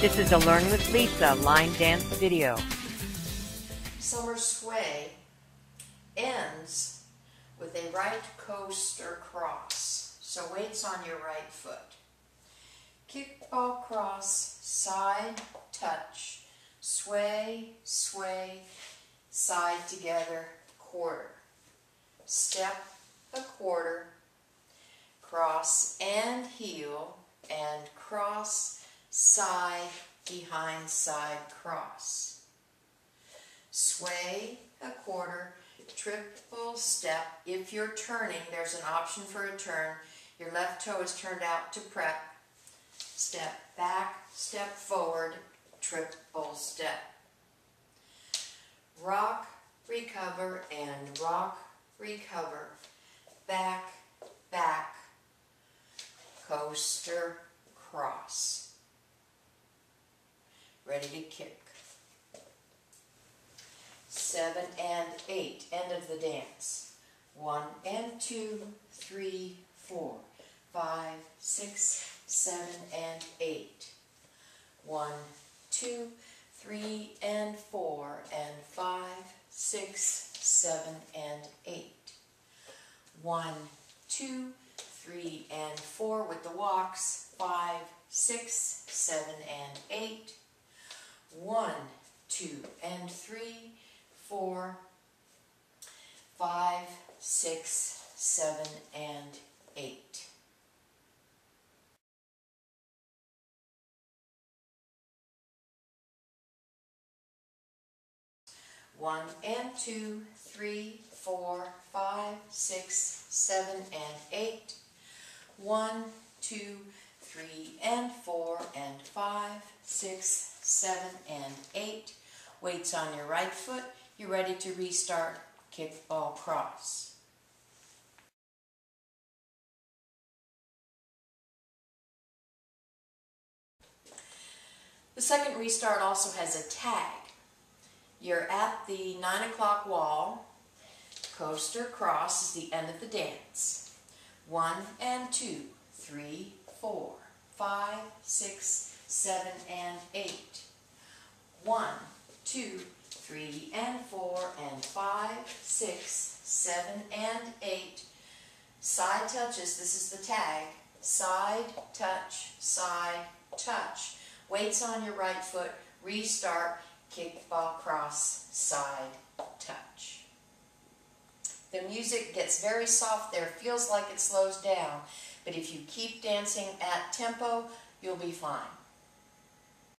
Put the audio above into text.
This is a Learn with Lisa line dance video. Summer sway ends with a right coaster cross. So weights on your right foot. Kickball cross, side touch, sway, sway, side together, quarter. Step a quarter, cross and heel, and cross, side, behind side, cross. Sway a quarter, triple step. If you're turning, there's an option for a turn. Your left toe is turned out to prep. Step back, step forward, triple step. Rock, recover, and rock, recover. Back, back, coaster, cross. Ready to kick. Seven and eight, end of the dance. One and two, three, four, five, six, seven and eight. One, two, three and four and five, six, seven and eight. One, two, three and four with the walks, five, six, seven and eight. One, two and three, four, five, six, seven and eight. One and two, three, four, five, six, seven, and eight. One, two, three, and four, and five, six, seven, and eight. Weights on your right foot. You're ready to restart kickball cross. The second restart also has a tag. You're at the 9 o'clock wall. Coaster cross is the end of the dance. One and two, three, four, five, six, seven, and eight. One, two, three, and four, and five, six, seven, and eight. Side touches, this is the tag. Side, touch, side, touch. Weights on your right foot, restart, kick ball cross, side, touch. The music gets very soft there, feels like it slows down, but if you keep dancing at tempo, you'll be fine.